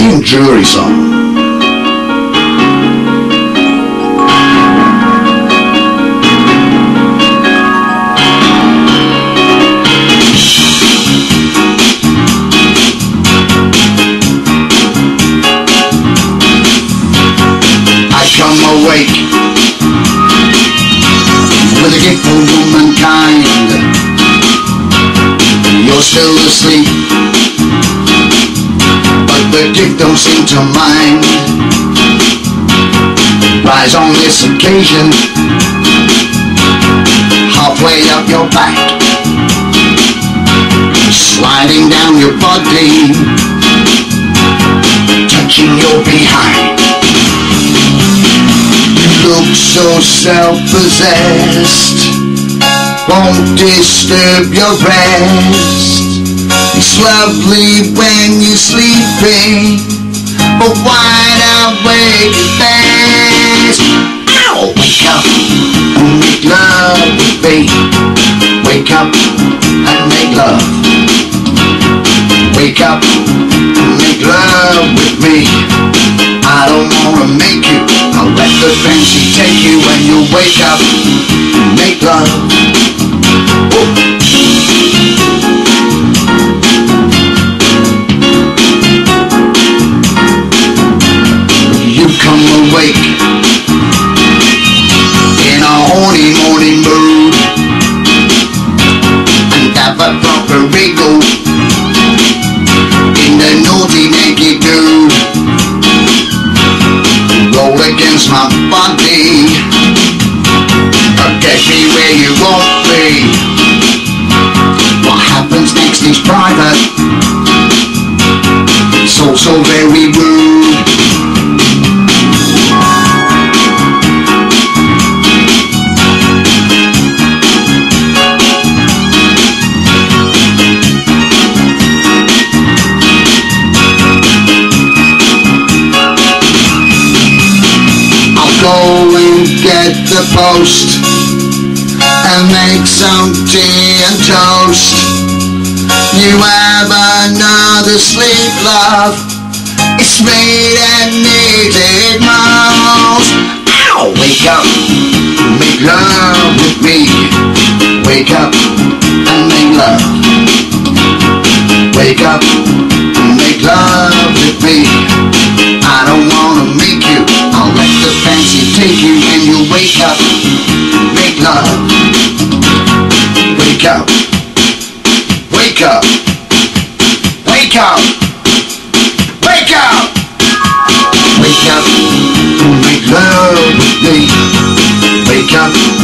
Dury song. I come awake with a gift for womankind. You're still asleep, the gift don't seem to mind. Rise on this occasion, halfway up your back, sliding down your body, touching your behind. You look so self-possessed. Won't disturb your rest It's lovely when you're sleeping. But wide awake is best Ow! Wake up. And make love with me. Wake up and make love. Wake up and make love with me. I don't wanna make you. I'll let the fancy take you when you wake up. And make love next private it's also very rude I'll go and get the post and make some tea and toast. Have another sleep, love. It's that needs it most. Ow! Wake up, make love with me. Wake up and make love. Wake up and make love with me. I don't wanna make you. I'll let the fancy take you when you wake up. Make love. Wake up. Wake up. Wake up. Wake up. Wake up. Make love with me. Wake up.